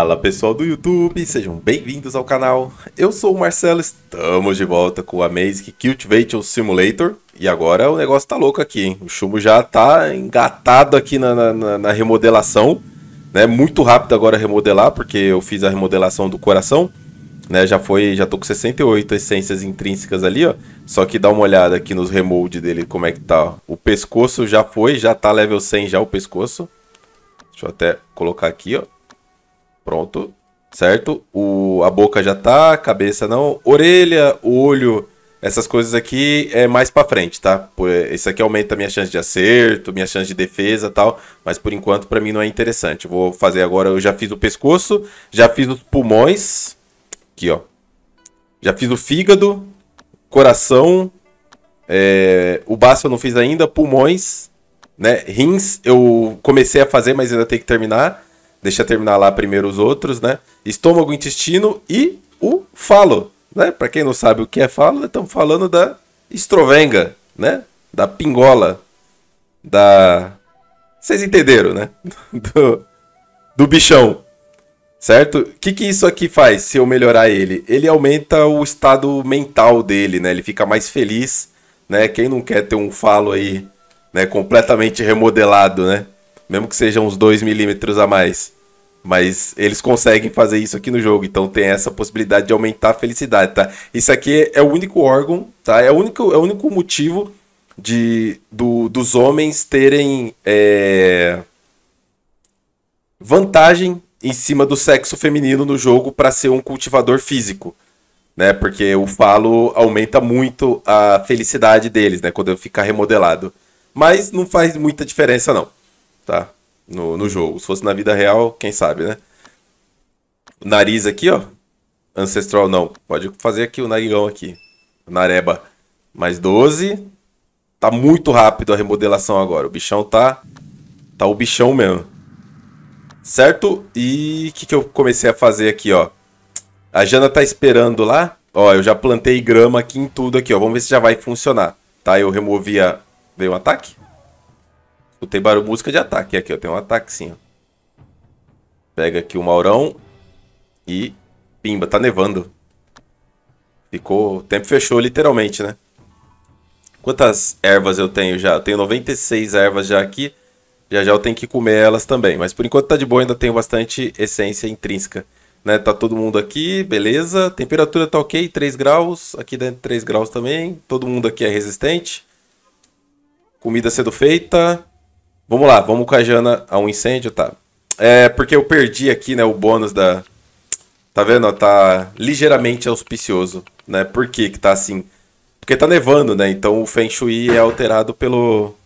Fala pessoal do YouTube, sejam bem-vindos ao canal. Eu sou o Marcelo, estamos de volta com o Amazing Cultivation Simulator. E agora o negócio tá louco aqui, hein? O chumbo já tá engatado aqui na, na, na remodelação. Né? Muito rápido agora remodelar, porque eu fiz a remodelação do coração. Né? Já foi, já tô com 68 essências intrínsecas ali, ó. Só que dá uma olhada aqui nos remold dele, como é que tá. O pescoço já foi, já tá level 100 já o pescoço. Deixa eu até colocar aqui, ó. Pronto. Certo? O, a boca já tá, a cabeça não. Orelha, olho, essas coisas aqui é mais pra frente, tá? Isso aqui aumenta minha chance de acerto, minha chance de defesa tal. Mas por enquanto pra mim não é interessante. vou fazer agora, eu já fiz o pescoço, já fiz os pulmões. Aqui, ó. Já fiz o fígado, coração. É, o baço eu não fiz ainda, pulmões, né? Rins eu comecei a fazer, mas ainda tenho que terminar. Deixa terminar lá primeiro os outros, né? Estômago, intestino e o falo, né? Para quem não sabe o que é falo, estamos falando da estrovenga, né? Da pingola, da... Vocês entenderam, né? Do, do bichão, certo? O que, que isso aqui faz se eu melhorar ele? Ele aumenta o estado mental dele, né? Ele fica mais feliz, né? Quem não quer ter um falo aí, né? Completamente remodelado, né? Mesmo que sejam uns 2 milímetros a mais. Mas eles conseguem fazer isso aqui no jogo, então tem essa possibilidade de aumentar a felicidade, tá? Isso aqui é o único órgão, tá? É o único, é o único motivo de, do, dos homens terem é, vantagem em cima do sexo feminino no jogo para ser um cultivador físico, né? Porque o falo aumenta muito a felicidade deles, né? Quando ficar remodelado. Mas não faz muita diferença não tá? No, no jogo. Se fosse na vida real, quem sabe, né? O nariz aqui, ó. Ancestral não. Pode fazer aqui o narigão aqui. Nareba. Mais 12. Tá muito rápido a remodelação agora. O bichão tá... Tá o bichão mesmo. Certo? E o que, que eu comecei a fazer aqui, ó? A Jana tá esperando lá. Ó, eu já plantei grama aqui em tudo aqui, ó. Vamos ver se já vai funcionar. Tá? Eu removi a... Veio um ataque? Escutei barulho, música de ataque aqui, ó. Tem um ataque sim, ó. Pega aqui o Maurão. E pimba, tá nevando. Ficou... O tempo fechou literalmente, né? Quantas ervas eu tenho já? Eu tenho 96 ervas já aqui. Já já eu tenho que comer elas também. Mas por enquanto tá de boa, ainda tenho bastante essência intrínseca. Né? Tá todo mundo aqui, beleza. Temperatura tá ok, 3 graus. Aqui dentro 3 graus também. Todo mundo aqui é resistente. Comida sendo feita. Vamos lá, vamos com a Jana a um incêndio, tá? É porque eu perdi aqui, né, o bônus da... Tá vendo? Tá ligeiramente auspicioso, né? Por que que tá assim? Porque tá nevando, né? Então o Feng Shui é alterado pelo,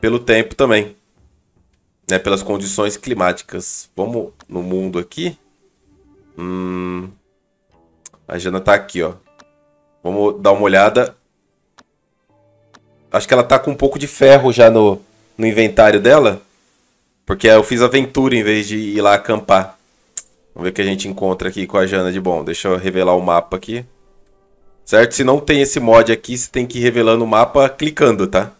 pelo tempo também. Né? Pelas condições climáticas. Vamos no mundo aqui. Hum... A Jana tá aqui, ó. Vamos dar uma olhada. Acho que ela tá com um pouco de ferro já no, no inventário dela. Porque eu fiz aventura em vez de ir lá acampar. Vamos ver o que a gente encontra aqui com a Jana de bom. Deixa eu revelar o mapa aqui. Certo? Se não tem esse mod aqui, você tem que ir revelando o mapa clicando, tá?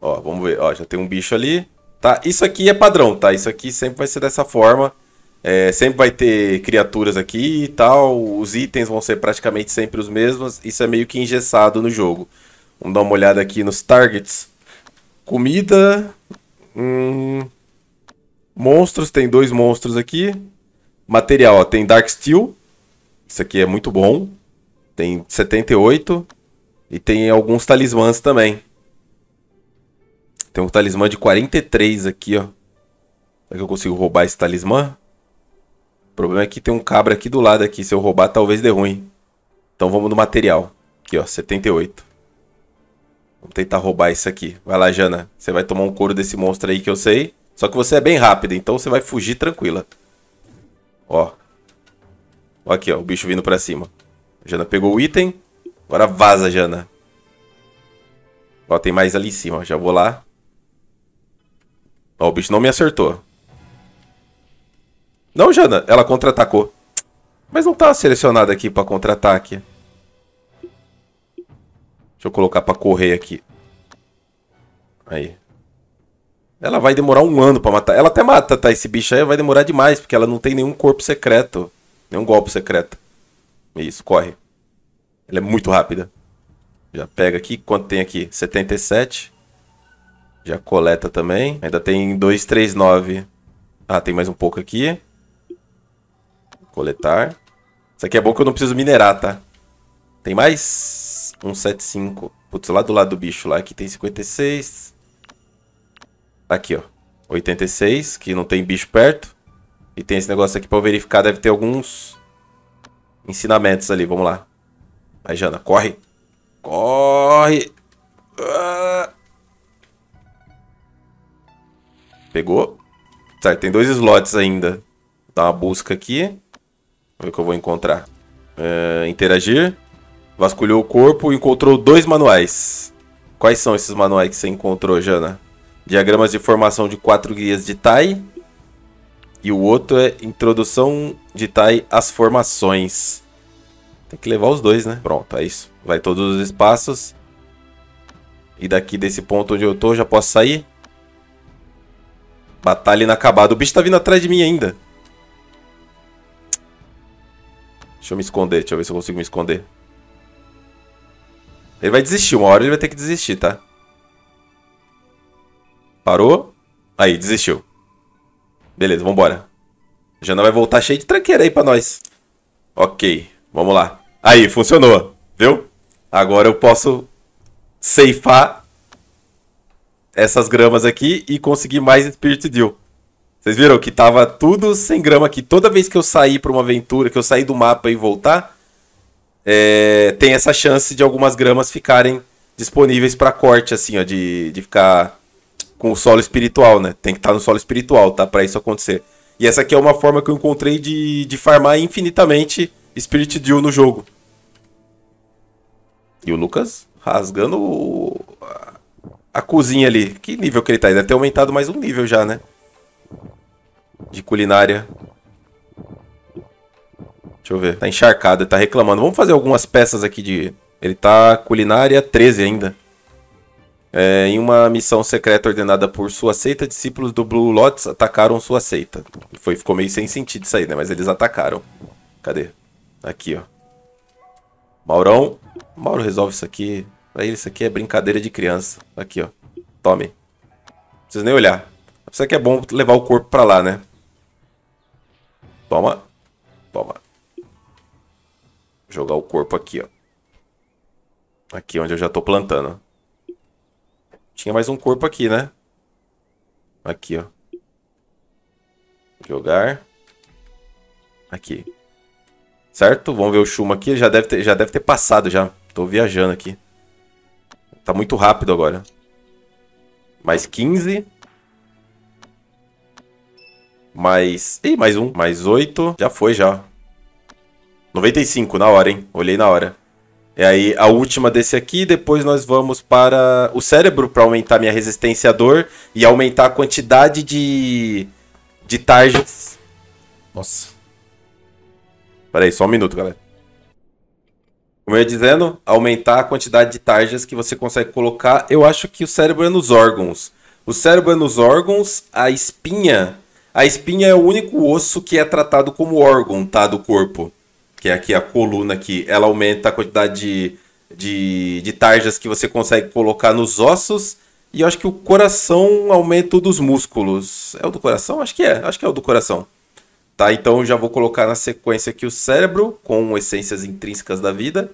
Ó, vamos ver. Ó, já tem um bicho ali. Tá? Isso aqui é padrão, tá? Isso aqui sempre vai ser dessa forma. É, sempre vai ter criaturas aqui e tal. Os itens vão ser praticamente sempre os mesmos. Isso é meio que engessado no jogo. Vamos dar uma olhada aqui nos targets. Comida. Hum, monstros, tem dois monstros aqui. Material, ó, tem Dark Steel. Isso aqui é muito bom. Tem 78. E tem alguns talismãs também. Tem um talismã de 43 aqui, ó. Será que eu consigo roubar esse talismã? O problema é que tem um cabra aqui do lado aqui. Se eu roubar, talvez dê ruim. Então vamos no material. Aqui, ó, 78. Vamos tentar roubar isso aqui. Vai lá, Jana. Você vai tomar um couro desse monstro aí que eu sei. Só que você é bem rápida, então você vai fugir tranquila. Ó. Ó aqui, ó. O bicho vindo pra cima. Jana pegou o item. Agora vaza, Jana. Ó, tem mais ali em cima. Já vou lá. Ó, o bicho não me acertou. Não, Jana. Ela contra-atacou. Mas não tá selecionado aqui pra contra-ataque. Deixa eu colocar pra correr aqui. Aí. Ela vai demorar um ano pra matar. Ela até mata, tá? Esse bicho aí vai demorar demais, porque ela não tem nenhum corpo secreto. Nenhum golpe secreto. Isso, corre. Ela é muito rápida. Já pega aqui. Quanto tem aqui? 77. Já coleta também. Ainda tem 239. Ah, tem mais um pouco aqui. Coletar. Isso aqui é bom que eu não preciso minerar, tá? Tem mais? 175. Putz, lá do lado do bicho lá. Aqui tem 56. Aqui, ó. 86, que não tem bicho perto. E tem esse negócio aqui pra eu verificar. Deve ter alguns ensinamentos ali. Vamos lá. Vai, Jana. Corre. Corre. Ah. Pegou. Certo, tem dois slots ainda. Dá uma busca aqui. Vamos ver o que eu vou encontrar. Uh, interagir. Vasculhou o corpo e encontrou dois manuais. Quais são esses manuais que você encontrou, Jana? Diagramas de formação de quatro guias de Tai. E o outro é Introdução de Tai às formações. Tem que levar os dois, né? Pronto, é isso. Vai todos os espaços. E daqui desse ponto onde eu tô, já posso sair? Batalha inacabada. O bicho tá vindo atrás de mim ainda. Deixa eu me esconder. Deixa eu ver se eu consigo me esconder. Ele vai desistir. Uma hora ele vai ter que desistir, tá? Parou. Aí, desistiu. Beleza, vambora. Jana vai voltar cheio de tranqueira aí pra nós. Ok, vamos lá. Aí, funcionou. Viu? Agora eu posso ceifar essas gramas aqui e conseguir mais Spirit Deal. Vocês viram que tava tudo sem grama aqui. Toda vez que eu sair para uma aventura, que eu sair do mapa e voltar, é, tem essa chance de algumas gramas ficarem disponíveis para corte, assim, ó, de, de ficar com o solo espiritual, né? Tem que estar tá no solo espiritual, tá? Para isso acontecer. E essa aqui é uma forma que eu encontrei de, de farmar infinitamente Spirit Deal no jogo. E o Lucas rasgando o, a cozinha ali. Que nível que ele tá? Ele deve ter aumentado mais um nível já, né? De culinária. Deixa eu ver. Tá encharcado, tá reclamando. Vamos fazer algumas peças aqui de... Ele tá culinária 13 ainda. É, em uma missão secreta ordenada por sua seita, discípulos do Blue Lotus atacaram sua seita. Foi, ficou meio sem sentido isso aí, né? Mas eles atacaram. Cadê? Aqui, ó. Maurão. Mauro resolve isso aqui. Ele, isso aqui é brincadeira de criança. Aqui, ó. Tome. Não precisa nem olhar. Isso aqui é bom levar o corpo pra lá, né? Toma. Toma. Jogar o corpo aqui, ó. Aqui onde eu já tô plantando. Tinha mais um corpo aqui, né? Aqui, ó. Jogar. Aqui. Certo? Vamos ver o Shuma aqui. Já deve ter, já deve ter passado já. Tô viajando aqui. Tá muito rápido agora. Mais 15. Mais... Ih, mais um. Mais 8. Já foi, já. 95 na hora, hein? Olhei na hora. E aí, a última desse aqui. Depois nós vamos para o cérebro para aumentar minha resistência à dor. E aumentar a quantidade de... De targets. Nossa. Pera aí, só um minuto, galera. Como eu ia dizendo, aumentar a quantidade de tarjas que você consegue colocar. Eu acho que o cérebro é nos órgãos. O cérebro é nos órgãos, a espinha. A espinha é o único osso que é tratado como órgão, tá? Do corpo. Que é aqui a coluna aqui. Ela aumenta a quantidade de, de, de tarjas que você consegue colocar nos ossos. E eu acho que o coração aumenta o dos músculos. É o do coração? Acho que é. Acho que é o do coração. Tá, então já vou colocar na sequência aqui o cérebro com essências intrínsecas da vida,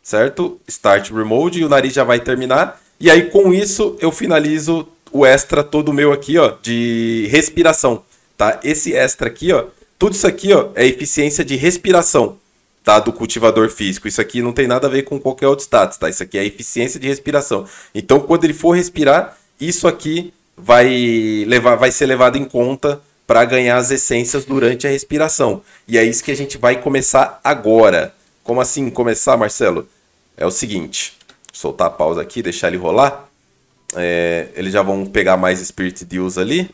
certo? Start Remote e o nariz já vai terminar. E aí com isso eu finalizo o extra todo meu aqui, ó, de respiração, tá? Esse extra aqui, ó, tudo isso aqui, ó, é eficiência de respiração, tá? Do cultivador físico. Isso aqui não tem nada a ver com qualquer outro status, tá? Isso aqui é eficiência de respiração. Então quando ele for respirar, isso aqui vai levar vai ser levado em conta para ganhar as essências durante a respiração. E é isso que a gente vai começar agora. Como assim começar, Marcelo? É o seguinte, soltar a pausa aqui, deixar ele rolar. É, eles já vão pegar mais Spirit Deals ali.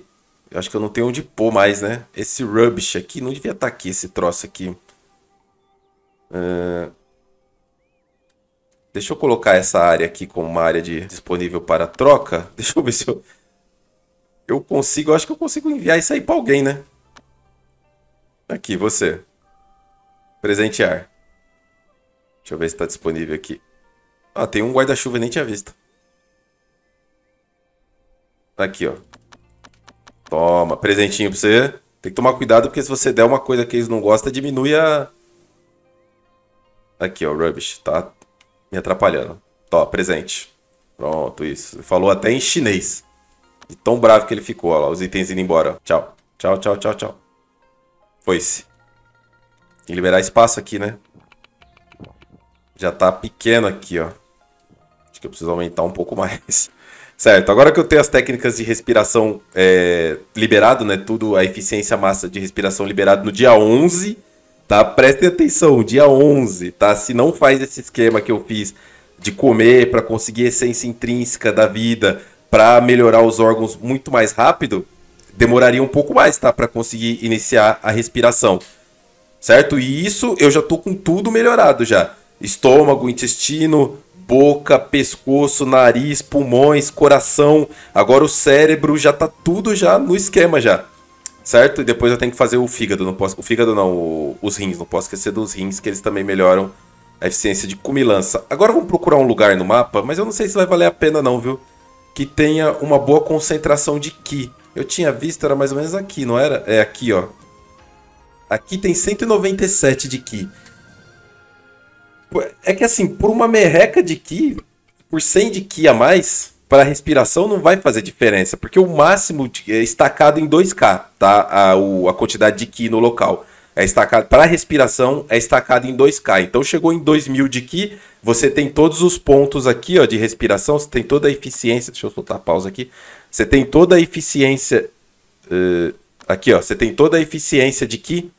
Eu acho que eu não tenho onde pôr mais, né? Esse rubbish aqui, não devia estar tá aqui, esse troço aqui. É... Deixa eu colocar essa área aqui como uma área de, disponível para troca. Deixa eu ver se eu, eu consigo, eu acho que eu consigo enviar isso aí pra alguém, né? Aqui, você. Presentear. Deixa eu ver se tá disponível aqui. Ah, tem um guarda-chuva, nem tinha visto. Aqui, ó. Toma, presentinho pra você. Tem que tomar cuidado, porque se você der uma coisa que eles não gostam, diminui a... Aqui, ó, rubbish. Tá me atrapalhando. Tó, presente. Pronto, isso. Falou até em chinês. De tão bravo que ele ficou, ó lá, os itens indo embora. Tchau. Tchau, tchau, tchau, tchau. Foi-se. Tem que liberar espaço aqui, né? Já tá pequeno aqui, ó. Acho que eu preciso aumentar um pouco mais. Certo, agora que eu tenho as técnicas de respiração é, liberado, né? Tudo, a eficiência massa de respiração liberado no dia 11, tá? Prestem atenção, dia 11, tá? Se não faz esse esquema que eu fiz de comer para conseguir essência intrínseca da vida, para melhorar os órgãos muito mais rápido, demoraria um pouco mais, tá? Para conseguir iniciar a respiração. Certo? E isso eu já tô com tudo melhorado já. Estômago, intestino, boca, pescoço, nariz, pulmões, coração. Agora o cérebro já tá tudo já no esquema já. Certo? E depois eu tenho que fazer o fígado, não posso, o fígado não, o, os rins, não posso esquecer dos rins que eles também melhoram a eficiência de cumilança. Agora vamos procurar um lugar no mapa, mas eu não sei se vai valer a pena não, viu? Que tenha uma boa concentração de Ki. Eu tinha visto, era mais ou menos aqui, não era? É aqui, ó. Aqui tem 197 de Ki. É que assim, por uma merreca de Ki, por 100 de Ki a mais, para respiração não vai fazer diferença, porque o máximo é estacado em 2K, tá? A, a quantidade de Ki no local. É estacado para respiração é estacado em 2K. Então chegou em 2000 de Ki, você tem todos os pontos aqui, ó, de respiração, você tem toda a eficiência, deixa eu soltar a pausa aqui. Você tem toda a eficiência uh, aqui, ó, você tem toda a eficiência de Ki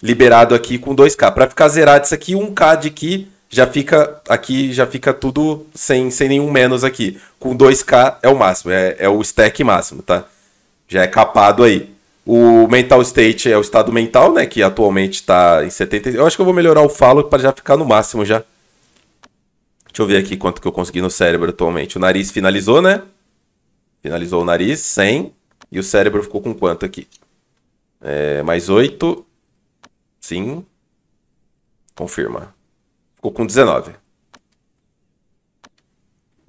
liberado aqui com 2K. Para ficar zerado isso aqui, 1K de Ki já fica aqui, já fica tudo sem, sem nenhum menos aqui. Com 2K é o máximo, é, é o stack máximo, tá? Já é capado aí. O mental state é o estado mental, né? Que atualmente está em 70. Eu acho que eu vou melhorar o falo para já ficar no máximo já. Deixa eu ver aqui quanto que eu consegui no cérebro atualmente. O nariz finalizou, né? Finalizou o nariz, 100. E o cérebro ficou com quanto aqui? É, mais 8. Sim. Confirma. Ficou com 19.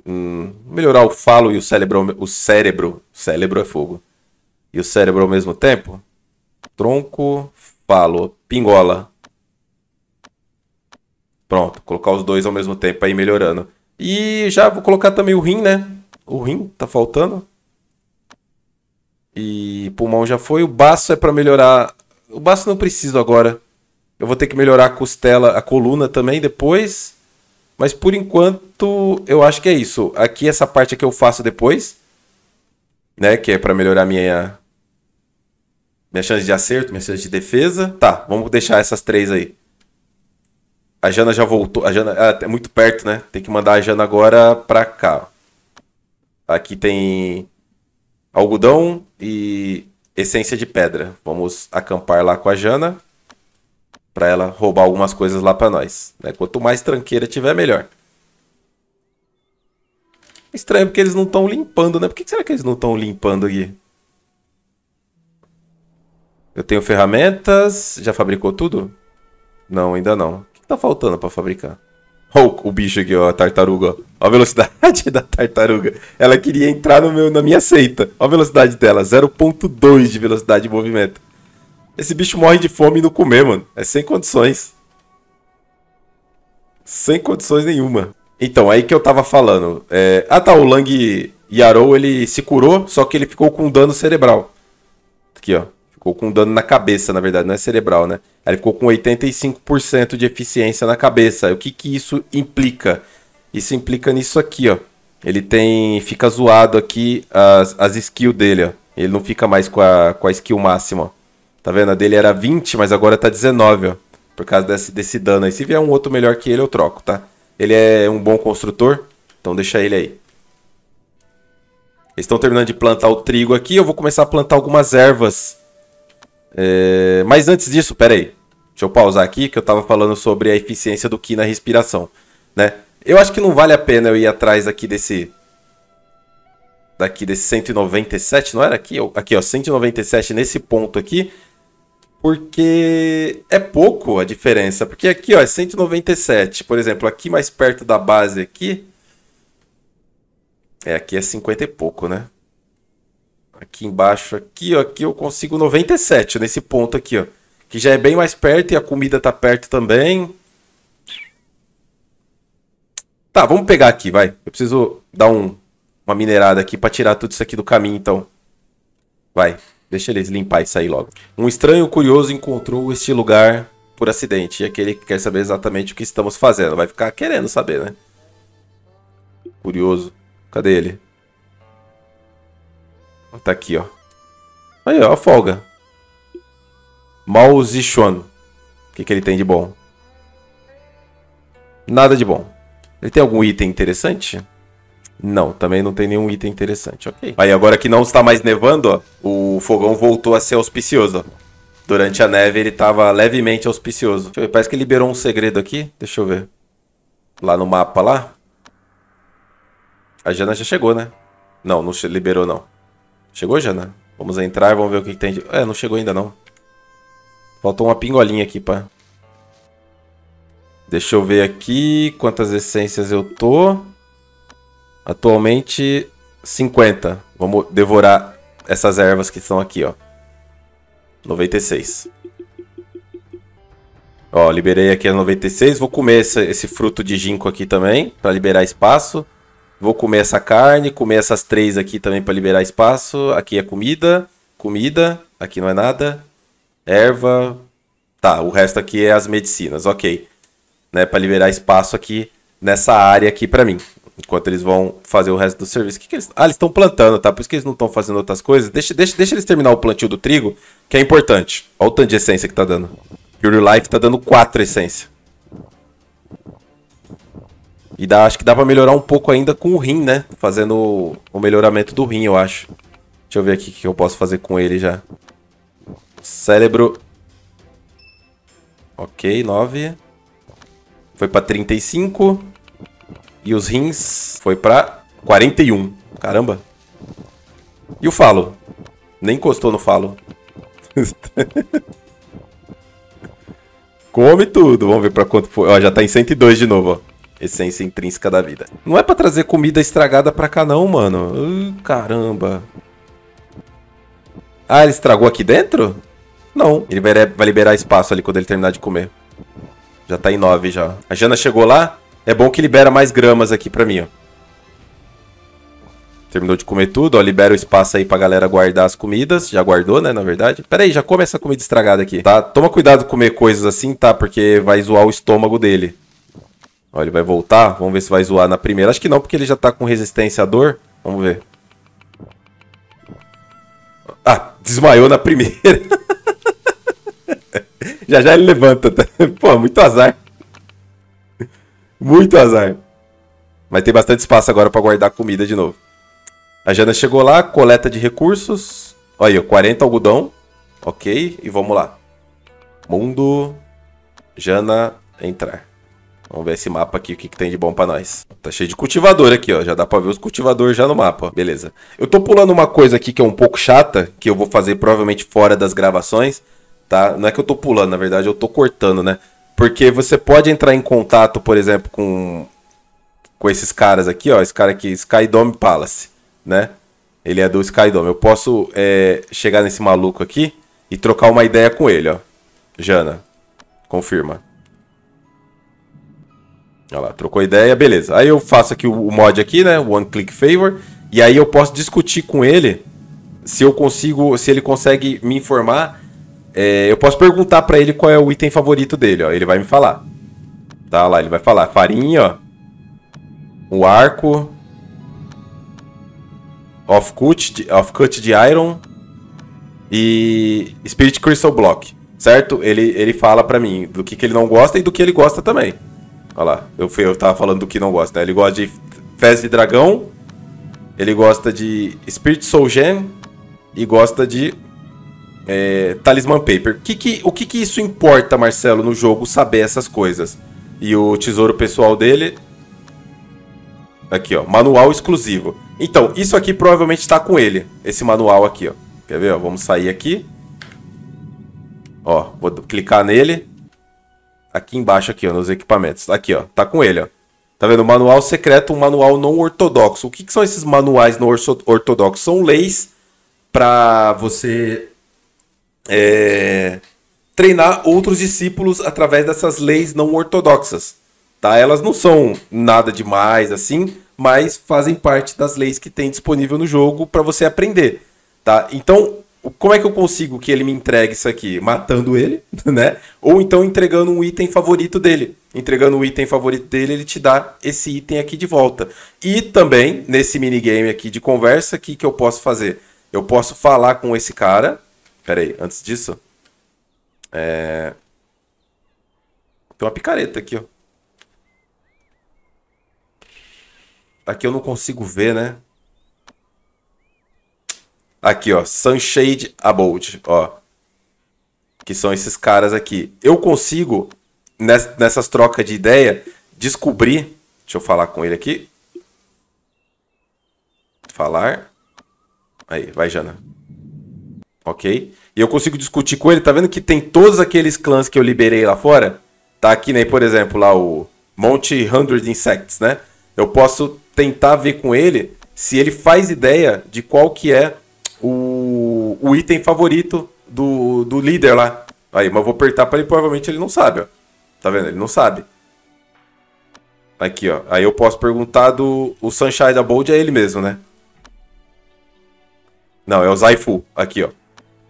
Hum, melhorar o falo e o cérebro. O cérebro. Cérebro é fogo. E o cérebro ao mesmo tempo? Tronco, falo, pingola. Pronto, colocar os dois ao mesmo tempo aí melhorando. E já vou colocar também o rim, né? O rim tá faltando. E pulmão já foi. O baço é para melhorar. O baço não preciso agora. Eu vou ter que melhorar a costela, a coluna também depois. Mas por enquanto, eu acho que é isso. Aqui essa parte aqui eu faço depois, né, que é para melhorar minha minha chance de acerto, minha chance de defesa. Tá, vamos deixar essas três aí. A Jana já voltou. A Jana ah, é muito perto, né? Tem que mandar a Jana agora pra cá. Aqui tem algodão e essência de pedra. Vamos acampar lá com a Jana para ela roubar algumas coisas lá para nós. Né? Quanto mais tranqueira tiver, melhor. Estranho porque eles não estão limpando, né? Por que será que eles não estão limpando aqui? Eu tenho ferramentas. Já fabricou tudo? Não, ainda não. O que tá faltando para fabricar? Oh, o bicho aqui, ó, a tartaruga. Ó a velocidade da tartaruga. Ela queria entrar no meu, na minha seita. Ó a velocidade dela, 0.2 de velocidade de movimento. Esse bicho morre de fome e não comer, mano. É sem condições. Sem condições nenhuma. Então, aí que eu tava falando. É... Ah tá, o Lang Yarou, ele se curou, só que ele ficou com dano cerebral. Aqui, ó. Ficou com dano na cabeça, na verdade, não é cerebral, né? Ele ficou com 85% de eficiência na cabeça. O que que isso implica? Isso implica nisso aqui, ó. Ele tem... Fica zoado aqui as, as skills dele, ó. Ele não fica mais com a, com a skill máxima, ó. Tá vendo? A dele era 20, mas agora tá 19, ó. Por causa desse, desse dano aí. Se vier um outro melhor que ele, eu troco, tá? Ele é um bom construtor, então deixa ele aí. Eles estão terminando de plantar o trigo aqui. Eu vou começar a plantar algumas ervas. É... Mas antes disso, pera aí. Deixa eu pausar aqui, que eu tava falando sobre a eficiência do Ki na respiração, né? Eu acho que não vale a pena eu ir atrás aqui desse... daqui desse 197, não era aqui? Aqui, ó, 197 nesse ponto aqui. Porque é pouco a diferença. Porque aqui, ó, é 197. Por exemplo, aqui mais perto da base aqui. É, aqui é 50 e pouco, né? Aqui embaixo, aqui, ó, aqui eu consigo 97 nesse ponto aqui, ó. Que já é bem mais perto e a comida tá perto também. Tá, vamos pegar aqui, vai. Eu preciso dar um, uma minerada aqui para tirar tudo isso aqui do caminho, então. Vai, deixa eles limpar e sair logo. Um estranho curioso encontrou este lugar por acidente. E aquele que quer saber exatamente o que estamos fazendo. Vai ficar querendo saber, né? Curioso. Cadê ele? Tá aqui, ó. Aí, ó, a folga. Mao Zichuan. O que, que ele tem de bom? Nada de bom. Ele tem algum item interessante? Não, também não tem nenhum item interessante, ok. Aí agora que não está mais nevando, ó, o fogão voltou a ser auspicioso. Durante a neve ele estava levemente auspicioso. Deixa eu ver, parece que liberou um segredo aqui. Deixa eu ver. Lá no mapa lá. A Jana já chegou, né? Não, não liberou não. Chegou, Jana? Vamos entrar, vamos ver o que, que tem de... É, não chegou ainda não. Faltou uma pingolinha aqui, pá. Deixa eu ver aqui quantas essências eu tô. Atualmente 50. Vamos devorar essas ervas que estão aqui, ó. 96. Ó, liberei aqui a 96. Vou comer esse, esse fruto de ginkgo aqui também, para liberar espaço. Vou comer essa carne, comer essas três aqui também para liberar espaço. Aqui é comida, comida. Aqui não é nada. Erva. Tá, o resto aqui é as medicinas, ok né, para liberar espaço aqui nessa área aqui para mim. Enquanto eles vão fazer o resto do serviço. Que que eles... Ah, eles estão plantando, tá? Por isso que eles não estão fazendo outras coisas. Deixa, deixa, deixa eles terminar o plantio do trigo, que é importante. Olha o tanto de essência que tá dando. Pure Life tá dando 4 essência. E dá, acho que dá pra melhorar um pouco ainda com o rim, né? Fazendo o melhoramento do rim, eu acho. Deixa eu ver aqui o que eu posso fazer com ele já. Cérebro. Ok, 9 foi para 35 e os rins foi para 41. Caramba. E o falo? Nem encostou no falo. Come tudo. Vamos ver para quanto foi. Ó, já tá em 102 de novo, ó. Essência intrínseca da vida. Não é para trazer comida estragada pra cá não, mano. Uh, caramba. Ah, ele estragou aqui dentro? Não. Ele vai liberar espaço ali quando ele terminar de comer. Já tá em 9 já. A Jana chegou lá. É bom que libera mais gramas aqui pra mim, ó. Terminou de comer tudo, ó. Libera o espaço aí pra galera guardar as comidas. Já guardou, né, na verdade. Pera aí, já come essa comida estragada aqui, tá? Toma cuidado com comer coisas assim, tá? Porque vai zoar o estômago dele. Ó, ele vai voltar. Vamos ver se vai zoar na primeira. Acho que não, porque ele já tá com resistência à dor. Vamos ver. Ah, desmaiou na primeira. Já já ele levanta. Pô, muito azar. Muito azar. Mas tem bastante espaço agora para guardar comida de novo. A Jana chegou lá, coleta de recursos. Olha aí, 40 algodão. Ok, e vamos lá. Mundo. Jana, entrar. Vamos ver esse mapa aqui, o que, que tem de bom para nós. Tá cheio de cultivador aqui, ó. Já dá pra ver os cultivadores já no mapa. Beleza. Eu tô pulando uma coisa aqui que é um pouco chata, que eu vou fazer provavelmente fora das gravações tá? Não é que eu tô pulando, na verdade, eu tô cortando, né? Porque você pode entrar em contato, por exemplo, com com esses caras aqui, ó, esse cara aqui, Skydome Palace, né? Ele é do Skydome. Eu posso é, chegar nesse maluco aqui e trocar uma ideia com ele, ó. Jana, confirma. Olha lá, trocou ideia, beleza. Aí eu faço aqui o, mod aqui, né? One Click Favor. E aí eu posso discutir com ele se eu consigo, se ele consegue me informar é, eu posso perguntar para ele qual é o item favorito dele, ó. Ele vai me falar. Tá lá, ele vai falar. Farinha, ó. O arco. Off-cut off -cut de Iron. E Spirit Crystal Block. Certo? Ele, ele fala pra mim do que, que ele não gosta e do que ele gosta também. Olha lá. Eu, eu tava falando do que não gosta. Ele gosta de Fez de Dragão. Ele gosta de Spirit Soul Gem. E gosta de é, Talisman Paper. Que que, o que, que isso importa, Marcelo, no jogo, saber essas coisas? E o tesouro pessoal dele. Aqui, ó, manual exclusivo. Então, isso aqui provavelmente está com ele, esse manual aqui, ó. Quer ver, ó? Vamos sair aqui. Ó, vou clicar nele. Aqui embaixo aqui, ó, nos equipamentos. Aqui, ó, tá com ele, ó. Tá vendo? Manual secreto, um manual não ortodoxo. O que, que são esses manuais não ortodoxos? São leis para você é, treinar outros discípulos através dessas leis não ortodoxas. Tá? Elas não são nada demais assim, mas fazem parte das leis que tem disponível no jogo para você aprender. Tá? Então, como é que eu consigo que ele me entregue isso aqui? Matando ele, né? Ou então entregando um item favorito dele. Entregando o item favorito dele, ele te dá esse item aqui de volta. E também, nesse minigame aqui de conversa, o que, que eu posso fazer? Eu posso falar com esse cara. Pera aí, antes disso. É... Tem uma picareta aqui, ó. Aqui eu não consigo ver, né? Aqui, ó, Sunshade Abode, ó. Que são esses caras aqui. Eu consigo, nessas trocas de ideia, descobrir... Deixa eu falar com ele aqui. Falar. Aí, vai, Jana. Ok? E eu consigo discutir com ele. Tá vendo que tem todos aqueles clãs que eu liberei lá fora? Tá aqui, né? Por exemplo, lá o Monte Hundred Insects, né? Eu posso tentar ver com ele se ele faz ideia de qual que é o, o item favorito do, do líder lá. Aí, mas eu vou apertar para ele, provavelmente ele não sabe, ó. Tá vendo? Ele não sabe. Aqui, ó. Aí eu posso perguntar do o Sunshine da Bold é ele mesmo, né? Não, é o Zaifu, aqui, ó.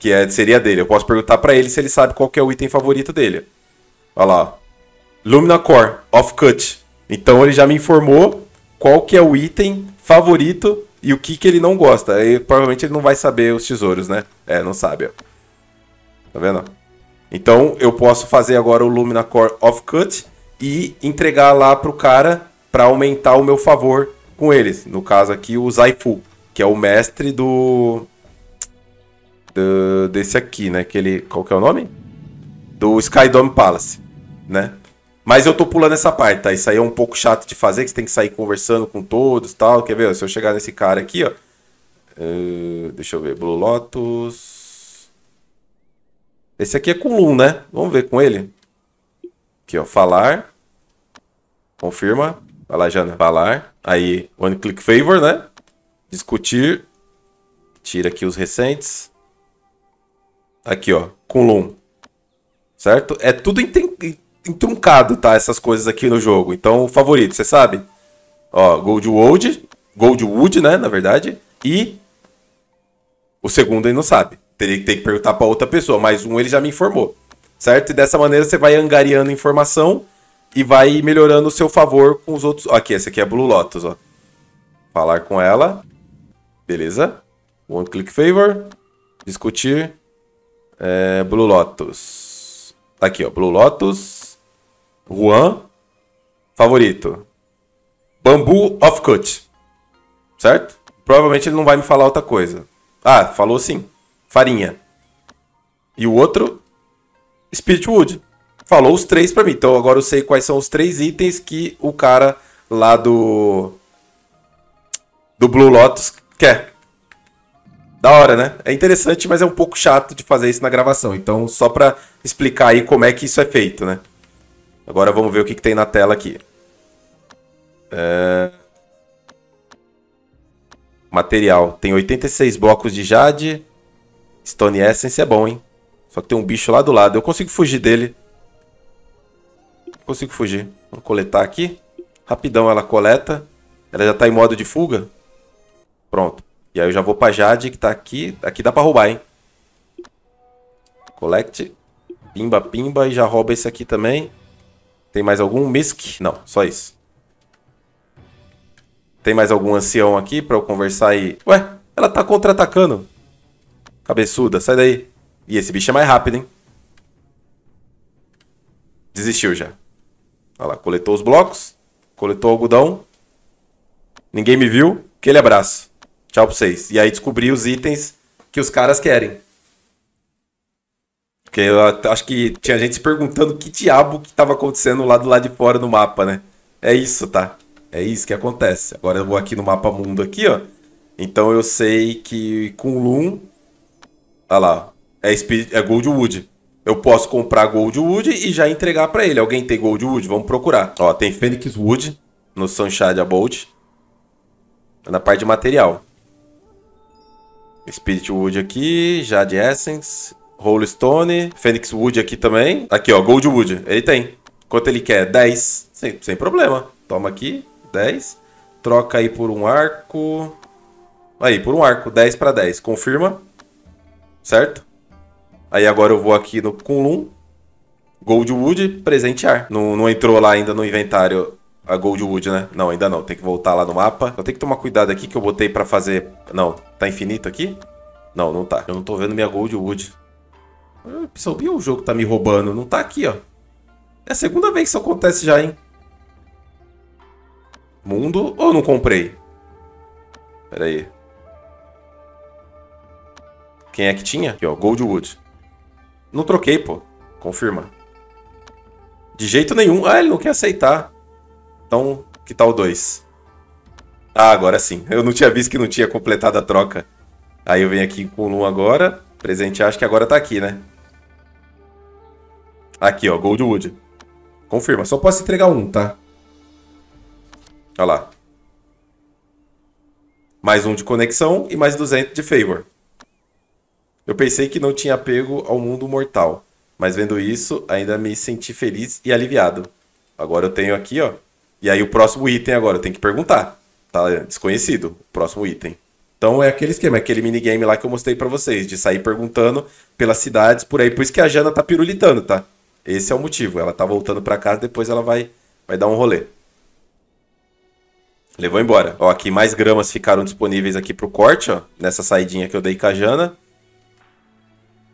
Que é, seria dele. Eu posso perguntar para ele se ele sabe qual é o item favorito dele. Olha lá. Lumina Core, Off-Cut. Então ele já me informou qual que é o item favorito e o que, que ele não gosta. Aí provavelmente ele não vai saber os tesouros, né? É, não sabe, ó. Tá vendo? Então eu posso fazer agora o Lumina Core Offcut e entregar lá pro cara para aumentar o meu favor com eles. No caso aqui o Zaifu, que é o mestre do, do desse aqui, né? Que ele, qual que é o nome? Do Skydome Palace, né? Mas eu tô pulando essa parte, tá? Isso aí é um pouco chato de fazer, que você tem que sair conversando com todos tal. Quer ver? Se eu chegar nesse cara aqui, ó. Uh, deixa eu ver. Blue Lotus. Esse aqui é com Loom, né? Vamos ver com ele. Aqui, ó. Falar. Confirma. Vai lá, Jana. Falar. Aí, One Click Favor, né? Discutir. Tira aqui os recentes. Aqui, ó. Loom. Certo? É tudo entruncado, tá? Essas coisas aqui no jogo. Então, favorito, você sabe? Ó, Goldwood, Goldwood, né, na verdade. E o segundo ele não sabe. Teria que ter que perguntar para outra pessoa, mas um ele já me informou. Certo? E dessa maneira você vai angariando informação e vai melhorando o seu favor com os outros. Aqui, esse aqui é Blue Lotus, ó. Falar com ela. Beleza. One click favor. Discutir. É, Blue Lotus. Aqui, ó. Blue Lotus. Juan, favorito. Bambu Offcut. Certo? Provavelmente ele não vai me falar outra coisa. Ah, falou sim. Farinha. E o outro, Spiritwood. Falou os três para mim. Então agora eu sei quais são os três itens que o cara lá do do Blue Lotus quer. Da hora, né? É interessante, mas é um pouco chato de fazer isso na gravação. Então, só para explicar aí como é que isso é feito, né? Agora vamos ver o que, que tem na tela aqui. É... Material. Tem 86 blocos de jade. Stone Essence é bom, hein? Só que tem um bicho lá do lado. Eu consigo fugir dele. Consigo fugir. Vamos coletar aqui. Rapidão ela coleta. Ela já tá em modo de fuga. Pronto. E aí eu já vou pra Jade, que tá aqui. Aqui dá pra roubar, hein? Collect. Pimba, pimba. E já rouba esse aqui também. Tem mais algum? Misk? Não, só isso. Tem mais algum ancião aqui pra eu conversar aí? Ué, ela tá contra-atacando. Cabeçuda, sai daí. E esse bicho é mais rápido, hein? Desistiu já. Olha lá, coletou os blocos. Coletou o algodão. Ninguém me viu. Aquele abraço. Tchau pra vocês. E aí descobri os itens que os caras querem. Porque eu acho que tinha gente se perguntando que diabo que estava acontecendo lá do lado de fora no mapa, né? É isso, tá? É isso que acontece. Agora eu vou aqui no mapa mundo aqui, ó. Então eu sei que com Loom... Olha lá. É, Spirit, é Goldwood. Eu posso comprar Goldwood e já entregar para ele. Alguém tem Goldwood? Vamos procurar. Ó, tem Phoenix Wood no Sunshine Abode. Na parte de material. Spirit Wood aqui, Jade Essence, Holy Stone, Phoenix Wood aqui também. Aqui, ó, Gold Wood. Ele tem. Quanto ele quer? 10. Sem, sem problema. Toma aqui, 10. Troca aí por um arco. Aí, por um arco, 10 para 10. Confirma. Certo? Aí agora eu vou aqui no Kunlun. Goldwood, presentear. Não, não entrou lá ainda no inventário a Goldwood, né? Não, ainda não. Tem que voltar lá no mapa. Eu tenho que tomar cuidado aqui que eu botei pra fazer... Não, tá infinito aqui? Não, não tá. Eu não tô vendo minha Goldwood. Pessoal, e o jogo tá me roubando? Não tá aqui, ó. É a segunda vez que isso acontece já, hein? Mundo ou não comprei? Pera aí. Quem é que tinha? Aqui, ó. Goldwood. Não troquei, pô. Confirma. De jeito nenhum. Ah, ele não quer aceitar. Então, que tal 2? Ah, agora sim. Eu não tinha visto que não tinha completado a troca. Aí eu venho aqui com 1 agora. Presente, acho que agora tá aqui, né? Aqui, ó, Goldwood. Confirma, só posso entregar um, tá? Olha lá. Mais um de conexão e mais 200 de favor. Eu pensei que não tinha apego ao mundo mortal, mas vendo isso, ainda me senti feliz e aliviado. Agora eu tenho aqui, ó, e aí o próximo item agora, tenho que perguntar. Tá desconhecido, o próximo item. Então é aquele esquema, aquele minigame lá que eu mostrei para vocês, de sair perguntando pelas cidades por aí. Por isso que a Jana tá pirulitando, tá? Esse é o motivo. Ela tá voltando para casa, depois ela vai, vai dar um rolê. Levou embora. Ó, aqui mais gramas ficaram disponíveis aqui pro corte, ó. Nessa saidinha que eu dei com a Jana.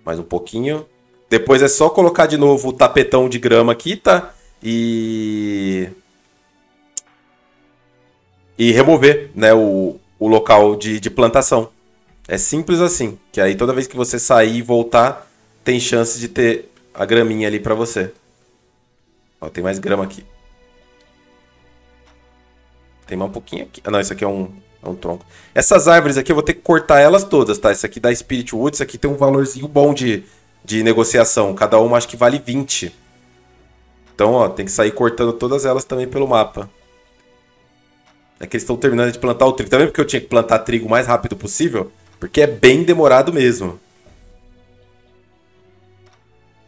Mais um pouquinho. Depois é só colocar de novo o tapetão de grama aqui, tá? E e remover né, o, o local de, de plantação. É simples assim, que aí toda vez que você sair e voltar, tem chance de ter a graminha ali para você. Ó, tem mais grama aqui. Tem mais um pouquinho aqui. Ah, não, isso aqui é um, é um tronco. Essas árvores aqui eu vou ter que cortar elas todas, tá? Isso aqui dá Spirit Wood, isso aqui tem um valorzinho bom de, de negociação. Cada uma acho que vale 20. Então, ó, tem que sair cortando todas elas também pelo mapa. É que eles estão terminando de plantar o trigo. Também porque eu tinha que plantar trigo o mais rápido possível. Porque é bem demorado mesmo.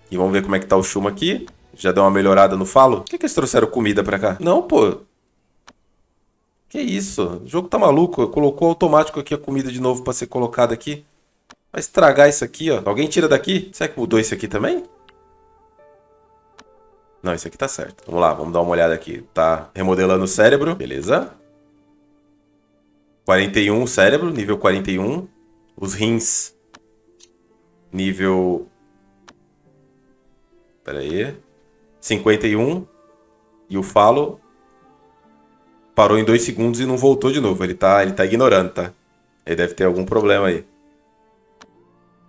E vamos ver como é que tá o chuma aqui. Já deu uma melhorada no falo. Por que, que eles trouxeram comida pra cá? Não, pô. Que isso? O jogo tá maluco. Colocou automático aqui a comida de novo pra ser colocada aqui. Vai estragar isso aqui, ó. Alguém tira daqui? Será que mudou isso aqui também? Não, isso aqui tá certo. Vamos lá, vamos dar uma olhada aqui. Tá remodelando o cérebro. Beleza. 41 cérebro, nível 41. Os rins, nível... Pera aí. 51. E o falo parou em 2 segundos e não voltou de novo. Ele tá, ele tá ignorando, tá? Ele deve ter algum problema aí.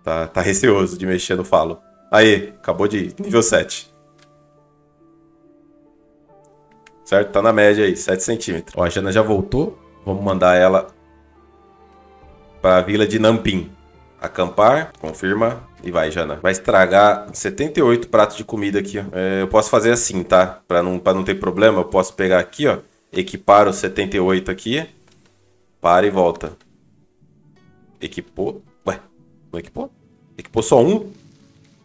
Tá, tá receoso de mexer no falo. Aí, acabou de ir. Nível 7. Certo? Tá na média aí, 7 centímetros. Ó, a Jana já voltou. Vamos mandar ela para a vila de Nampim. Acampar, confirma e vai, Jana. Vai estragar 78 pratos de comida aqui, ó. É, eu posso fazer assim, tá? Para não, pra não ter problema, eu posso pegar aqui, ó. Equipar os 78 aqui. Para e volta. Equipou. Ué, não equipou? Equipou só um?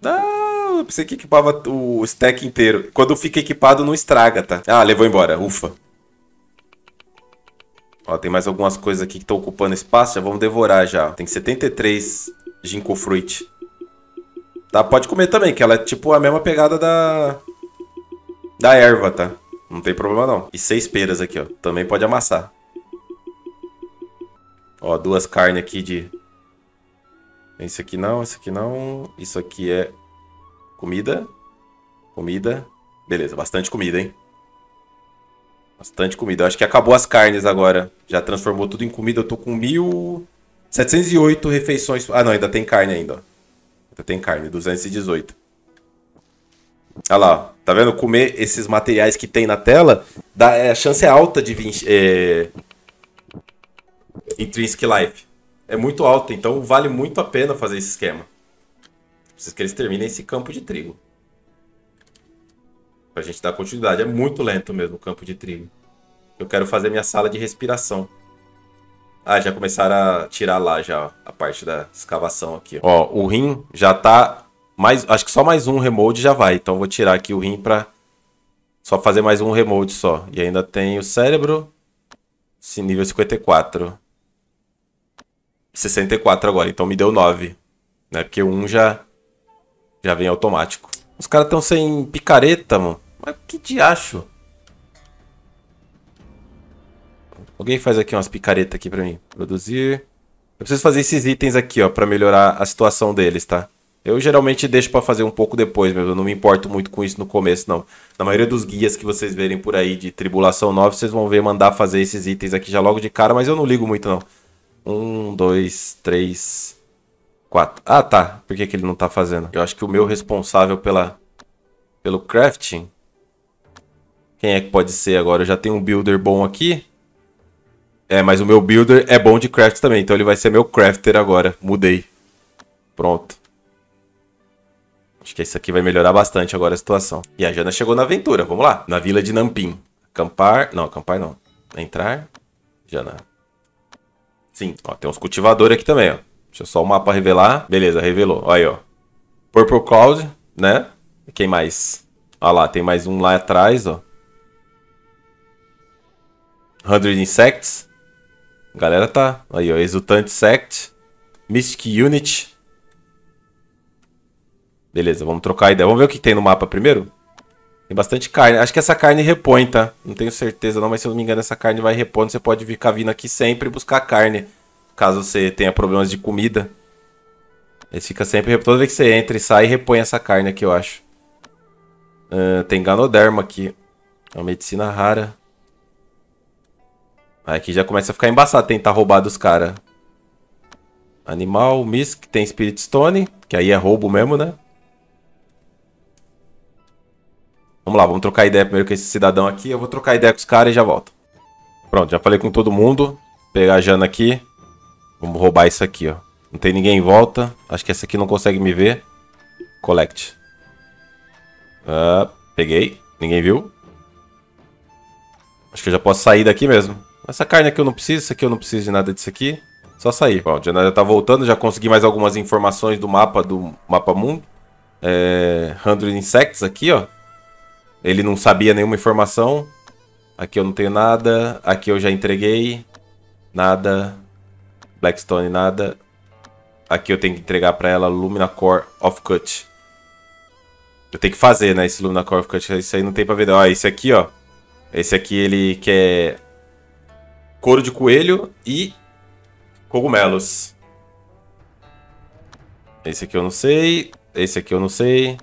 Não, eu pensei que equipava o stack inteiro. Quando fica equipado, não estraga, tá? Ah, levou embora. Ufa. Ó, tem mais algumas coisas aqui que estão ocupando espaço, já vamos devorar já. Tem 73 ginkgo fruit. Tá, pode comer também, que ela é tipo a mesma pegada da da erva, tá? Não tem problema não. E seis peras aqui, ó. Também pode amassar. Ó, duas carnes aqui de... Esse aqui não, esse aqui não. Isso aqui é comida. Comida. Beleza, bastante comida, hein? Bastante comida. Acho que acabou as carnes agora. Já transformou tudo em comida. Eu tô com 1.708 refeições. Ah, não, ainda tem carne ainda. Ainda tem carne. 218. Olha lá, tá vendo? Comer esses materiais que tem na tela, dá, é, a chance é alta de vir é, Intrinsic Life. É muito alta, então vale muito a pena fazer esse esquema. Preciso que eles terminem esse campo de trigo. Pra gente dar continuidade. É muito lento mesmo o campo de trigo. Eu quero fazer minha sala de respiração. Ah, já começaram a tirar lá já a parte da escavação aqui. Ó, o rim já tá mais, acho que só mais um remold já vai. Então vou tirar aqui o rim pra só fazer mais um remold só. E ainda tem o cérebro, esse nível 54. 64 agora, então me deu 9. Né? Porque um já, já vem automático. Os caras estão sem picareta, mano. Mas que diacho? Alguém faz aqui umas picaretas aqui pra mim. Produzir. Eu preciso fazer esses itens aqui, ó, pra melhorar a situação deles, tá? Eu geralmente deixo para fazer um pouco depois mesmo, eu não me importo muito com isso no começo, não. Na maioria dos guias que vocês verem por aí de Tribulação 9, vocês vão ver mandar fazer esses itens aqui já logo de cara, mas eu não ligo muito, não. Um, dois, três, quatro. Ah, tá. Por que, que ele não tá fazendo? Eu acho que o meu responsável pela, pelo crafting... Quem é que pode ser agora? Eu já tenho um builder bom aqui. É, mas o meu builder é bom de craft também, então ele vai ser meu crafter agora. Mudei. Pronto. Acho que isso aqui vai melhorar bastante agora a situação. E a Jana chegou na aventura, vamos lá. Na vila de Nampim. Acampar... Não, acampar não. Entrar. Jana. Sim, ó, tem uns cultivadores aqui também, ó. Deixa só o mapa revelar. Beleza, revelou. Olha aí, ó. Purple Cloud, né? E quem mais? Olha lá, tem mais um lá atrás, ó. 100 Insects. A galera tá... Aí, ó. Exultante Sect. Mystic Unit. Beleza, vamos trocar ideia. Vamos ver o que tem no mapa primeiro? Tem bastante carne. Acho que essa carne repõe, tá? Não tenho certeza não, mas se eu não me engano essa carne vai repor. Você pode ficar vindo aqui sempre buscar carne. Caso você tenha problemas de comida. Ele fica sempre... Toda vez que você entra e sai, repõe essa carne aqui, eu acho. Uh, tem Ganoderma aqui. É uma medicina rara. Aqui já começa a ficar embaçado tentar roubar dos caras. Animal, Misk, tem Spirit Stone. Que aí é roubo mesmo, né? Vamos lá, vamos trocar ideia primeiro com esse cidadão aqui. Eu vou trocar ideia com os caras e já volto. Pronto, já falei com todo mundo. Vou pegar a Jana aqui. Vamos roubar isso aqui, ó. Não tem ninguém em volta. Acho que essa aqui não consegue me ver. Collect. Ah, peguei. Ninguém viu. Acho que eu já posso sair daqui mesmo. Essa carne aqui eu não preciso. Isso aqui eu não preciso de nada disso aqui. Só sair. Bom, Jana já tá voltando. Já consegui mais algumas informações do mapa, do mapa mundo. É... 100 Insects aqui, ó. Ele não sabia nenhuma informação. Aqui eu não tenho nada. Aqui eu já entreguei. Nada. Blackstone, nada. Aqui eu tenho que entregar para ela Lumina Core of Cut. Eu tenho que fazer, né? Esse Lumina Core of Cut. Isso aí não tem pra ver. Ó, esse aqui, ó. Esse aqui ele quer couro de coelho e cogumelos. Esse aqui eu não sei. Esse aqui eu não sei.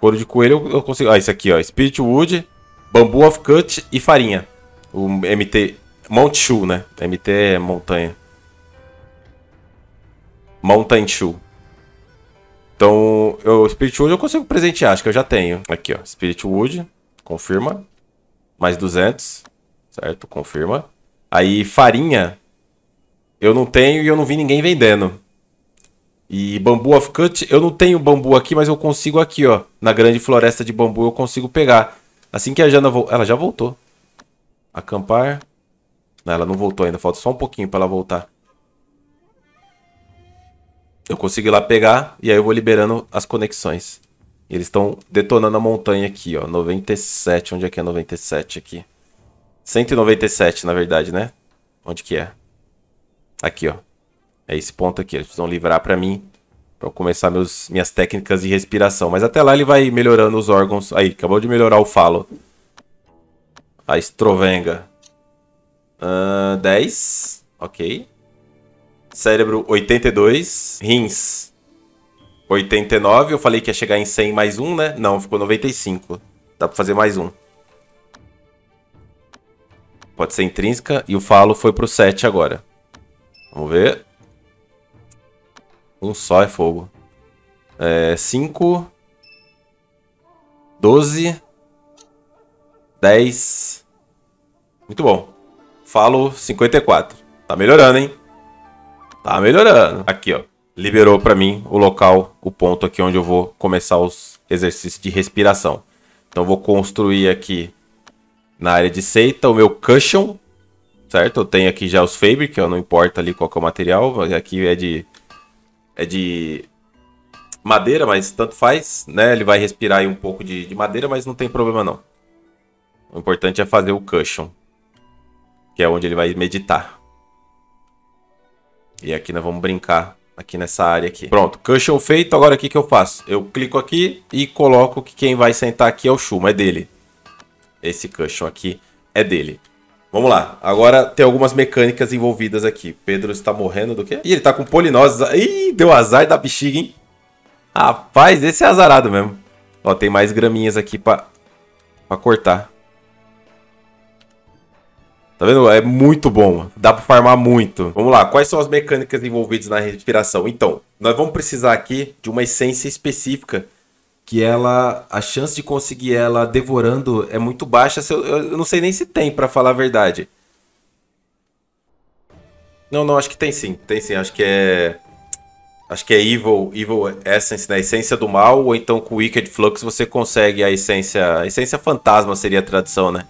Couro de coelho eu consigo. Ah, esse aqui, ó. Spirit Wood, Bamboo of Cut e farinha. O MT. Mount Shoe, né? MT é montanha. Mountain Shoe. Então, o Spirit Wood eu consigo presentear, acho que eu já tenho. Aqui, ó. Spirit Wood, confirma. Mais 200, certo? Confirma. Aí, farinha, eu não tenho e eu não vi ninguém vendendo. E bambu of cut, eu não tenho bambu aqui, mas eu consigo aqui, ó. Na grande floresta de bambu eu consigo pegar. Assim que a Jana voltou. Ela já voltou. Acampar. Não, ela não voltou ainda. Falta só um pouquinho para ela voltar. Eu consigo ir lá pegar e aí eu vou liberando as conexões. E eles estão detonando a montanha aqui, ó. 97. Onde é que é 97 aqui? 197, na verdade, né? Onde que é? Aqui, ó. É esse ponto aqui. Eles precisam livrar para mim. Eu começar meus, minhas técnicas de respiração. Mas até lá ele vai melhorando os órgãos. Aí, acabou de melhorar o falo. A estrovenga. Uh, 10. Ok. Cérebro 82. Rins 89. Eu falei que ia chegar em 100 mais um, né? Não, ficou 95. Dá pra fazer mais um. Pode ser intrínseca. E o falo foi pro 7 agora. Vamos ver. Um só é fogo. É, cinco. 12. 10. Muito bom. Falo 54. Tá melhorando, hein? Tá melhorando. Aqui, ó. Liberou para mim o local, o ponto aqui onde eu vou começar os exercícios de respiração. Então vou construir aqui na área de seita o meu cushion, certo? Eu tenho aqui já os fabric, não importa ali qual é o material, aqui é de é de madeira, mas tanto faz, né? Ele vai respirar aí um pouco de, de madeira, mas não tem problema não. O importante é fazer o cushion, que é onde ele vai meditar. E aqui nós vamos brincar aqui nessa área aqui. Pronto, cushion feito, agora o que, que eu faço? Eu clico aqui e coloco que quem vai sentar aqui é o Shuma, é dele. Esse cushion aqui é dele. Vamos lá, agora tem algumas mecânicas envolvidas aqui. Pedro está morrendo do quê? Ih, ele tá com polinose. Ih, deu azar da bexiga, hein? Rapaz, esse é azarado mesmo. Ó, tem mais graminhas aqui pra, pra cortar. Tá vendo? É muito bom. Dá pra farmar muito. Vamos lá. Quais são as mecânicas envolvidas na respiração? Então, nós vamos precisar aqui de uma essência específica que ela a chance de conseguir ela devorando é muito baixa. Eu, não sei nem se tem para falar a verdade. Não, não, acho que tem sim. Tem sim, acho que é acho que é Evil, Evil Essence, né? Essência do mal, ou então com Wicked Flux você consegue a essência, a essência fantasma seria a tradução, né?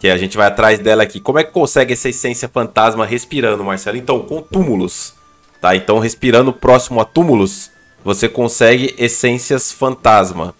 Que a gente vai atrás dela aqui. Como é que consegue essa essência fantasma respirando, Marcelo? Então, com túmulos. Tá? Então, respirando próximo a túmulos, você consegue essências fantasma.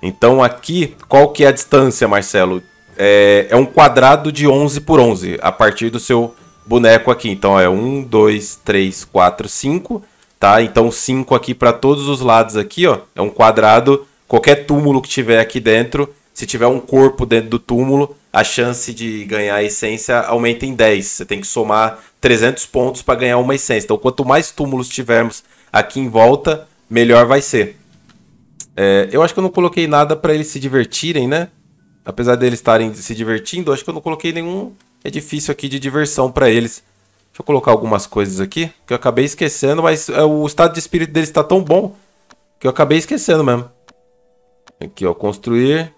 Então, aqui, qual que é a distância, Marcelo? É, é um quadrado de 11 por 11, a partir do seu boneco aqui. Então, é 1, 2, 3, 4, 5, tá? Então, 5 aqui para todos os lados aqui, ó. É um quadrado. Qualquer túmulo que tiver aqui dentro, se tiver um corpo dentro do túmulo, a chance de ganhar a essência aumenta em 10. Você tem que somar 300 pontos para ganhar uma essência. Então, quanto mais túmulos tivermos aqui em volta, melhor vai ser. É, eu acho que eu não coloquei nada para eles se divertirem, né? Apesar deles estarem se divertindo, acho que eu não coloquei nenhum edifício aqui de diversão para eles. Deixa eu colocar algumas coisas aqui que eu acabei esquecendo, mas é, o estado de espírito deles está tão bom que eu acabei esquecendo mesmo. Aqui, ó, construir.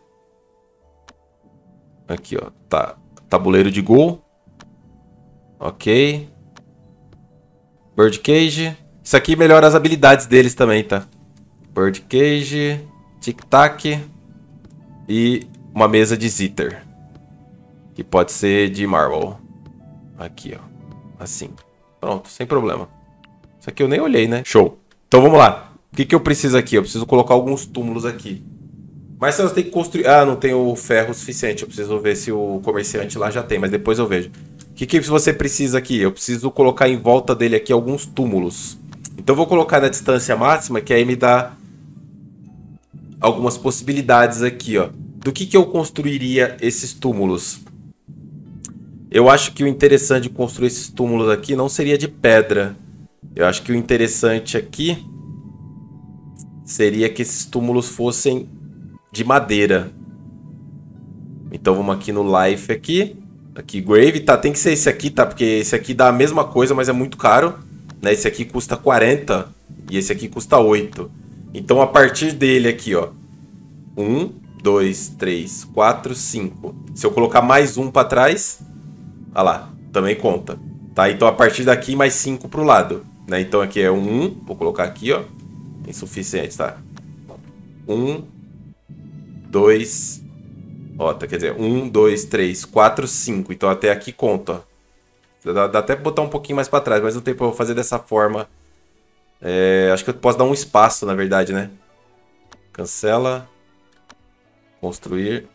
Aqui, ó. Tá. Tabuleiro de gol. Ok. Birdcage. Isso aqui melhora as habilidades deles também, tá? Birdcage. Tic-tac. E uma mesa de Zitter. Que pode ser de Marble. Aqui, ó. Assim. Pronto, sem problema. Isso aqui eu nem olhei, né? Show. Então vamos lá. O que, que eu preciso aqui? Eu preciso colocar alguns túmulos aqui. Mas você tem que construir. Ah, não tem o ferro suficiente. Eu preciso ver se o comerciante lá já tem, mas depois eu vejo. O que, que você precisa aqui? Eu preciso colocar em volta dele aqui alguns túmulos. Então eu vou colocar na distância máxima, que aí me dá algumas possibilidades aqui, ó. Do que, que eu construiria esses túmulos? Eu acho que o interessante de construir esses túmulos aqui não seria de pedra. Eu acho que o interessante aqui seria que esses túmulos fossem de madeira. Então vamos aqui no Life aqui. Aqui, Grave, tá? Tem que ser esse aqui, tá? Porque esse aqui dá a mesma coisa, mas é muito caro. Né? Esse aqui custa 40 e esse aqui custa 8. Então a partir dele aqui, ó. 1, 2, 3, 4, 5. Se eu colocar mais um para trás, olha lá, também conta. Tá? Então a partir daqui mais 5 pro lado. Né? Então aqui é 1, vou colocar aqui, ó. Insuficiente, tá? 1, 2. Ó, tá, quer dizer, 1, 2, 3, 4, 5. Então até aqui conta. Dá, dá até botar um pouquinho mais para trás, mas não tem pra eu fazer dessa forma. É, acho que eu posso dar um espaço, na verdade, né? Cancela. Construir.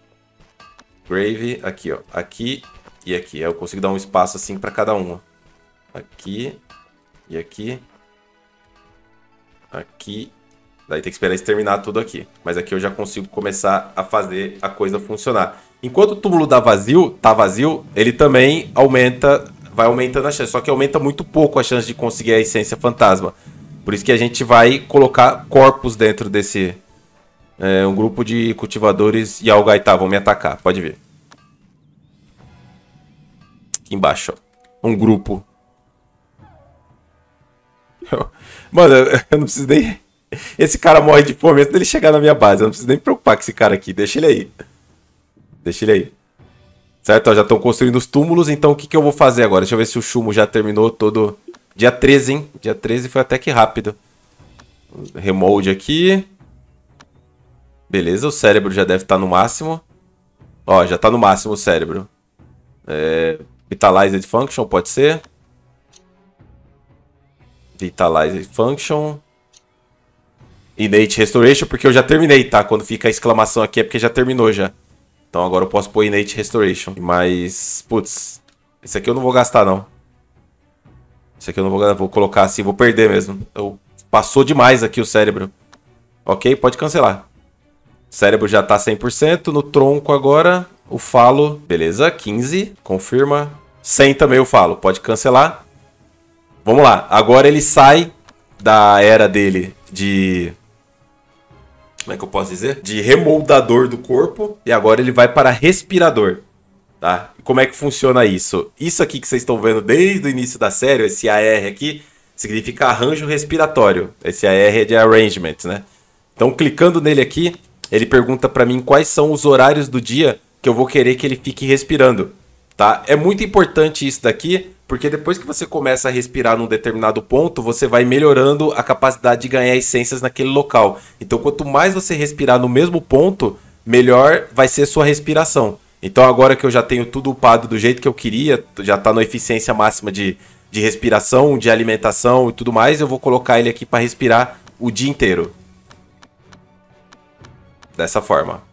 Grave. Aqui, ó. Aqui e aqui. Eu consigo dar um espaço assim para cada uma. Aqui. E aqui. Aqui Daí tem que esperar exterminar tudo aqui. Mas aqui eu já consigo começar a fazer a coisa funcionar. Enquanto o túmulo dá vazio, tá vazio, ele também aumenta, vai aumentando a chance. Só que aumenta muito pouco a chance de conseguir a essência fantasma. Por isso que a gente vai colocar corpos dentro desse... É, um grupo de cultivadores e Algaitá vão me atacar. Pode ver. Aqui embaixo, ó. Um grupo. Mano, eu não preciso nem Esse cara morre de fome antes dele chegar na minha base. Eu não preciso nem me preocupar com esse cara aqui. Deixa ele aí. Deixa ele aí. Certo? Ó, já estão construindo os túmulos, então o que, que eu vou fazer agora? Deixa eu ver se o chumo já terminou todo. Dia 13, hein? Dia 13 foi até que rápido. Remold aqui. Beleza, o cérebro já deve estar tá no máximo. Ó, já está no máximo o cérebro. É, Vitalized Function, pode ser. Vitalized Function. Innate Restoration, porque eu já terminei, tá? Quando fica a exclamação aqui é porque já terminou já. Então agora eu posso pôr Innate Restoration. Mas, putz, esse aqui eu não vou gastar não. Esse aqui eu não vou, vou colocar assim, vou perder mesmo. Eu, passou demais aqui o cérebro. Ok, pode cancelar. O cérebro já tá 100%. No tronco agora, o falo, beleza, 15, confirma. 100 também eu falo, pode cancelar. Vamos lá, agora ele sai da era dele de como é que eu posso dizer? De remoldador do corpo e agora ele vai para respirador, tá? como é que funciona isso? Isso aqui que vocês estão vendo desde o início da série, esse AR aqui, significa arranjo respiratório. Esse AR é de arrangement, né? Então, clicando nele aqui, ele pergunta para mim quais são os horários do dia que eu vou querer que ele fique respirando, tá? É muito importante isso daqui, porque depois que você começa a respirar num determinado ponto, você vai melhorando a capacidade de ganhar essências naquele local. Então, quanto mais você respirar no mesmo ponto, melhor vai ser sua respiração. Então, agora que eu já tenho tudo upado do jeito que eu queria, já está na eficiência máxima de, de respiração, de alimentação e tudo mais, eu vou colocar ele aqui para respirar o dia inteiro. Dessa forma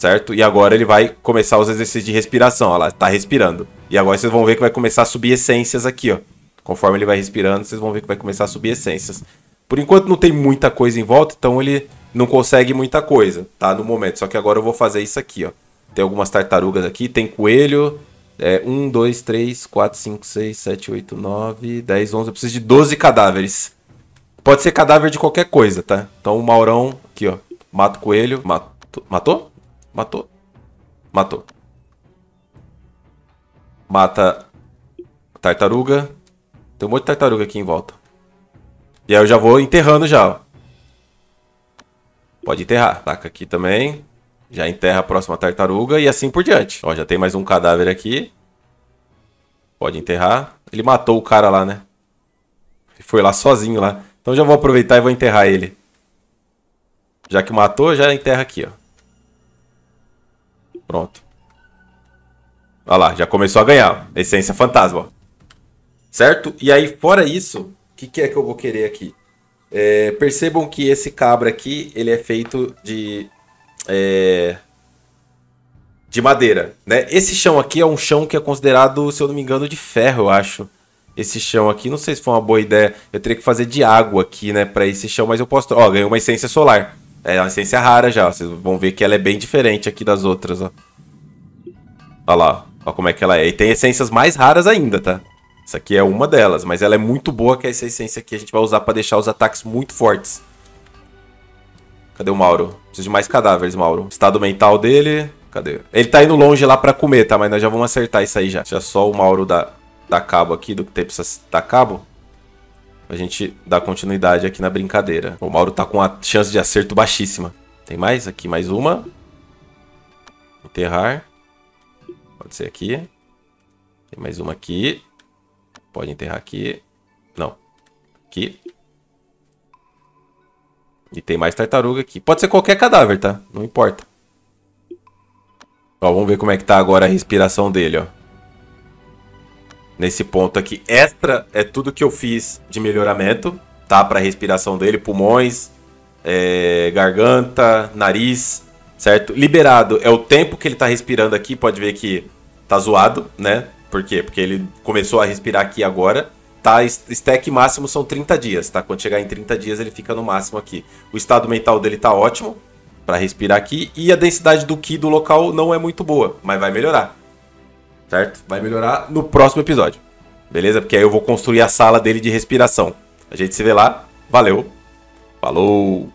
certo? E agora ele vai começar os exercícios de respiração, olha lá, tá respirando. E agora vocês vão ver que vai começar a subir essências aqui, ó. Conforme ele vai respirando, vocês vão ver que vai começar a subir essências. Por enquanto não tem muita coisa em volta, então ele não consegue muita coisa, tá? No momento. Só que agora eu vou fazer isso aqui, ó. Tem algumas tartarugas aqui, tem coelho. É, 1, 2, 3, 4, 5, 6, 7, 8, 9, 10, 11. Eu preciso de 12 cadáveres. Pode ser cadáver de qualquer coisa, tá? Então o Maurão, aqui, ó. Mata o coelho. Matou? Matou? Matou. Matou. Mata tartaruga. Tem um monte de tartaruga aqui em volta. E aí eu já vou enterrando já. Pode enterrar. Taca aqui também. Já enterra a próxima tartaruga e assim por diante. Ó, já tem mais um cadáver aqui. Pode enterrar. Ele matou o cara lá, né? Ele foi lá sozinho lá. Então já vou aproveitar e vou enterrar ele. Já que matou, já enterra aqui, ó. Pronto. Olha lá, já começou a ganhar. Essência fantasma. Certo? E aí, fora isso, o que, que, é que eu vou querer aqui? É, percebam que esse cabra aqui, ele é feito de... É, de madeira, né? Esse chão aqui é um chão que é considerado, se eu não me engano, de ferro, eu acho. Esse chão aqui, não sei se foi uma boa ideia. Eu teria que fazer de água aqui, né, para esse chão, mas eu posso... Ó, ganhei uma essência solar. É uma essência rara já, vocês vão ver que ela é bem diferente aqui das outras, ó. Olha lá, ó como é que ela é. E tem essências mais raras ainda, tá? Essa aqui é uma delas, mas ela é muito boa, que é essa essência aqui a gente vai usar pra deixar os ataques muito fortes. Cadê o Mauro? Preciso de mais cadáveres, Mauro. Estado mental dele... Cadê? Ele tá indo longe lá pra comer, tá? Mas nós já vamos acertar isso aí já. Já só o Mauro dá, dá cabo aqui do que tem pra dar cabo a gente dar continuidade aqui na brincadeira. O Mauro tá com a chance de acerto baixíssima. Tem mais? Aqui mais uma. Enterrar. Pode ser aqui. Tem mais uma aqui. Pode enterrar aqui. Não. Aqui. E tem mais tartaruga aqui. Pode ser qualquer cadáver, tá? Não importa. Ó, vamos ver como é que tá agora a respiração dele, ó nesse ponto aqui. Extra é tudo que eu fiz de melhoramento, tá? Para respiração dele, pulmões, é, garganta, nariz, certo? Liberado é o tempo que ele tá respirando aqui, pode ver que tá zoado, né? Por quê? Porque ele começou a respirar aqui agora. Tá, stack máximo são 30 dias, tá? Quando chegar em 30 dias ele fica no máximo aqui. O estado mental dele tá ótimo para respirar aqui e a densidade do Ki do local não é muito boa, mas vai melhorar certo? Vai melhorar no próximo episódio. Beleza? Porque aí eu vou construir a sala dele de respiração. A gente se vê lá. Valeu. Falou.